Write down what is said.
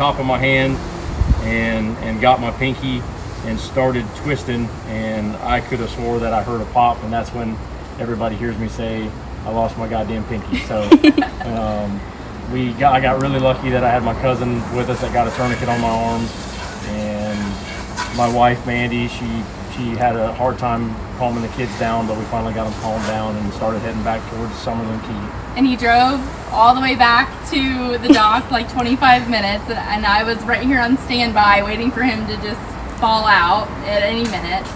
of my hand and and got my pinky and started twisting and I could have swore that I heard a pop and that's when everybody hears me say I lost my goddamn pinky. So um, we got I got really lucky that I had my cousin with us that got a tourniquet on my arm and my wife Mandy she she had a hard time calming the kids down but we finally got them calmed down and started heading back towards Summerland Key. And he drove all the way back to the dock like 25 minutes and, and I was right here on standby waiting for him to just fall out at any minute